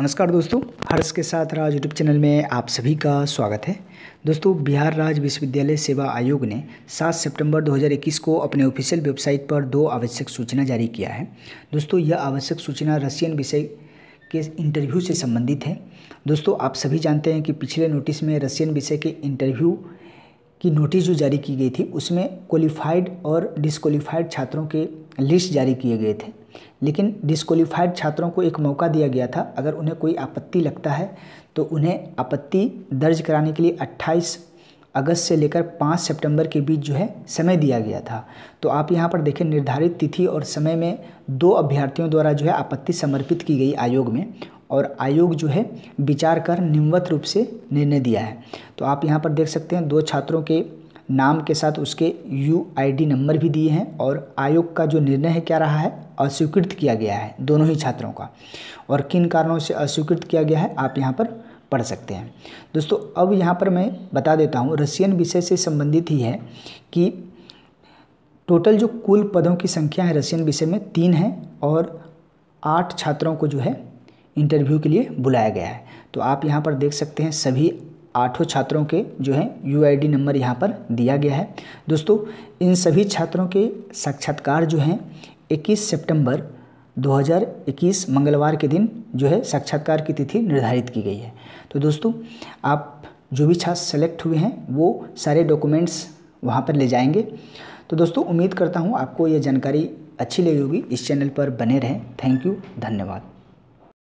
नमस्कार दोस्तों, हर्ष के साथ राज यूट्यूब चैनल में आप सभी का स्वागत है। दोस्तों, बिहार राज्य विश्वविद्यालय सेवा आयोग ने 7 सितंबर 2021 को अपने ऑफिशियल वेबसाइट पर दो आवश्यक सूचना जारी किया है। दोस्तों, यह आवश्यक सूचना रशियन विषय के इंटरव्यू से संबंधित है। दोस्तों, आप सभी जानते हैं कि पिछले नोटिस में रशियन विषय के इंटरव्यू की नोटिस जो जारी की गई थी, उसमें क्वालिफाइड और डिसक्वालीफाइड छात्रों के लिस्ट जारी किए गए थे। लेकिन डिस्क्वालीफाइड छात्रों को एक मौका दिया गया था। अगर उन्हें कोई आपत्ति लगता है तो उन्हें आपत्ति दर्ज कराने के लिए 28 अगस्त से लेकर 5 सितंबर के बीच जो है समय दिया गया था। तो आप यहाँ पर देखें, निर्धारित तिथि और समय में दो अभ्यर्थियों द्वारा जो है आपत्ति समर्पित की गई आयोग में और आयोग जो है विचार कर निम्नवत रूप से निर्णय दिया है। तो आप यहाँ पर देख सकते हैं, दो छात्रों के नाम के साथ उसके यू आई नंबर भी दिए हैं और आयोग का जो निर्णय है, क्या रहा है? अस्वीकृत किया गया है, दोनों ही छात्रों का। और किन कारणों से अस्वीकृत किया गया है, आप यहाँ पर पढ़ सकते हैं। दोस्तों, अब यहाँ पर मैं बता देता हूँ, रशियन विषय से संबंधित ही है कि टोटल जो कुल पदों की संख्या है रशियन विषय में, तीन है और आठ छात्रों को जो है, इंटरव्यू के लिए बुलाया गया है। तो आप यहाँ पर देख सकते हैं, सभी आठों छात्रों के जो है यूआईडी नंबर यहाँ पर दिया गया है। दोस्तों, इन सभी छात्रों के साक्षात्कार जो हैं 21 सितंबर 2021 मंगलवार के दिन जो है साक्षात्कार की तिथि निर्धारित की गई है। तो दोस्तों, आप जो भी छात्र सेलेक्ट हुए हैं, वो सारे डॉक्यूमेंट्स वहाँ पर ले जाएँगे। तो दोस्तों, उम्मीद करता हूँ आपको ये जानकारी अच्छी लगी होगी। इस चैनल पर बने रहें। थैंक यू धन्यवाद।